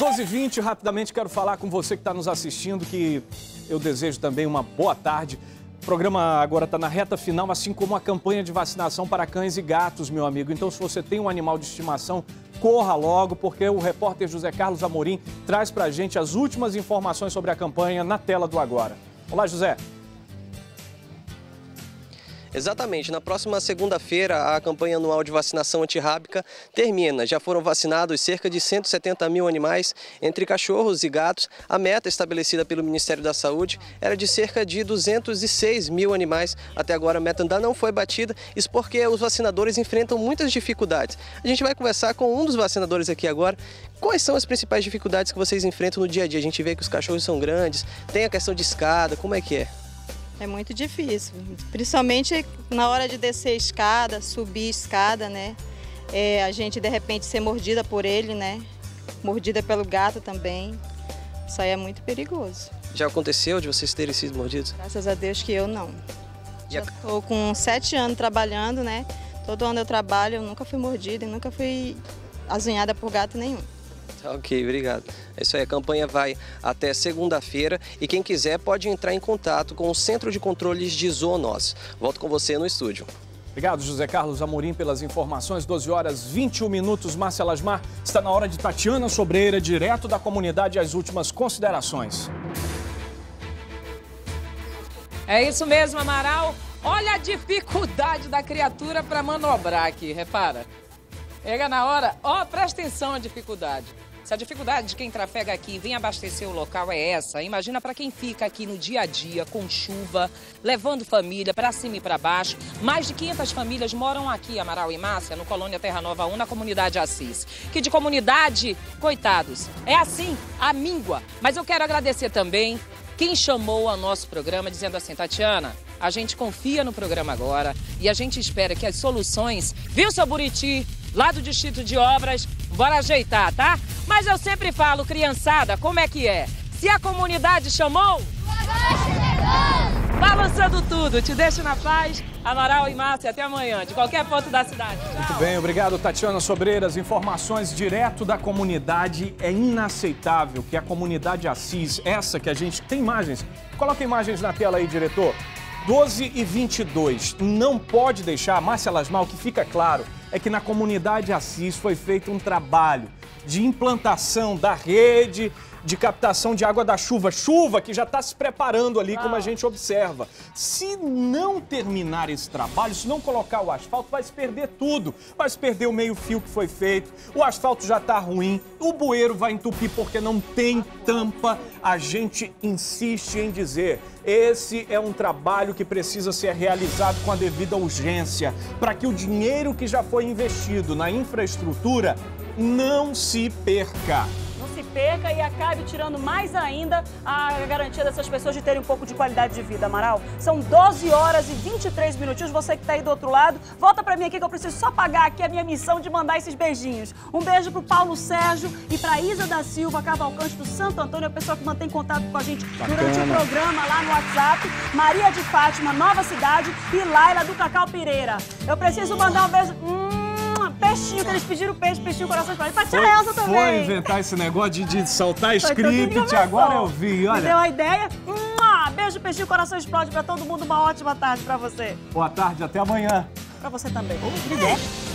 12h20, rapidamente quero falar com você que está nos assistindo, que eu desejo também uma boa tarde. O programa agora está na reta final, assim como a campanha de vacinação para cães e gatos, meu amigo. Então, se você tem um animal de estimação, corra logo, porque o repórter José Carlos Amorim traz para a gente as últimas informações sobre a campanha na tela do Agora. Olá, José. Exatamente. Na próxima segunda-feira, a campanha anual de vacinação antirrábica termina. Já foram vacinados cerca de 170 mil animais, entre cachorros e gatos. A meta estabelecida pelo Ministério da Saúde era de cerca de 206 mil animais. Até agora, a meta ainda não foi batida, isso porque os vacinadores enfrentam muitas dificuldades. A gente vai conversar com um dos vacinadores aqui agora. Quais são as principais dificuldades que vocês enfrentam no dia a dia? A gente vê que os cachorros são grandes, tem a questão de escada, como é que é? É muito difícil, principalmente na hora de descer a escada, subir a escada, né? É, a gente de repente ser mordida por ele, né? Mordida pelo gato também. Isso aí é muito perigoso. Já aconteceu de vocês terem sido mordidos? Graças a Deus que eu não. Já estou com sete anos trabalhando, né? Todo ano eu trabalho, eu nunca fui mordida e nunca fui azunhada por gato nenhum. Tá ok, obrigado. É isso aí, a campanha vai até segunda-feira e quem quiser pode entrar em contato com o Centro de Controles de Zoonoses. Volto com você no estúdio. Obrigado, José Carlos Amorim, pelas informações. 12 horas 21 minutos. Márcia Lasmar, está na hora de Tatiana Sobreira, direto da comunidade, as últimas considerações. É isso mesmo, Amaral. Olha a dificuldade da criatura para manobrar aqui, repara. Pega na hora, ó, oh, presta atenção a dificuldade. Se a dificuldade de quem trafega aqui vem abastecer o local é essa, imagina para quem fica aqui no dia a dia com chuva, levando família para cima e para baixo. Mais de 500 famílias moram aqui, Amaral e Márcia, no Colônia Terra Nova 1, na comunidade Assis. Que de comunidade, coitados, é assim, a míngua. Mas eu quero agradecer também quem chamou ao nosso programa dizendo assim, Tatiana, a gente confia no programa agora e a gente espera que as soluções, viu, seu Buriti, lá do Distrito de Obras, bora ajeitar, tá? Mas eu sempre falo, criançada, como é que é? Se a comunidade chamou... Balançando tudo, te deixo na paz. Amaral e Márcia, até amanhã, de qualquer ponto da cidade. Tchau. Muito bem, obrigado, Tatiana Sobreiras. Informações direto da comunidade. É inaceitável que a comunidade Assis, essa que a gente. Tem imagens? Coloca imagens na tela aí, diretor. 12 e 22. Não pode deixar, Márcia Lasmal, que fica claro, é que na comunidade Assis foi feito um trabalho de implantação da rede de captação de água da chuva. Chuva que já está se preparando ali, como a gente observa. Se não terminar esse trabalho, se não colocar o asfalto, vai se perder tudo. Vai se perder o meio fio que foi feito, o asfalto já está ruim, o bueiro vai entupir porque não tem tampa. A gente insiste em dizer, esse é um trabalho que precisa ser realizado com a devida urgência, para que o dinheiro que já foi investido na infraestrutura não se perca se perca e acabe tirando mais ainda a garantia dessas pessoas de terem um pouco de qualidade de vida, Amaral. São 12 horas e 23 minutinhos. Você que está aí do outro lado, volta para mim aqui que eu preciso só pagar aqui a minha missão de mandar esses beijinhos. Um beijo pro Paulo Sérgio e pra Isa da Silva Cavalcante do Santo Antônio, a pessoa que mantém contato com a gente Bacana. durante o programa lá no WhatsApp. Maria de Fátima, Nova Cidade e Laila do Cacau Pereira. Eu preciso mandar um beijo. Hum, peixinho, que eles pediram peixe, peixinho, coração de palha. Pra tia Elsa também. Foi inventar esse negócio de, de soltar script, agora eu vi, olha. Me deu a ideia. Beijo, peixinho, coração explode pra todo mundo. Uma ótima tarde pra você. Boa tarde, até amanhã. Pra você também. Obrigado.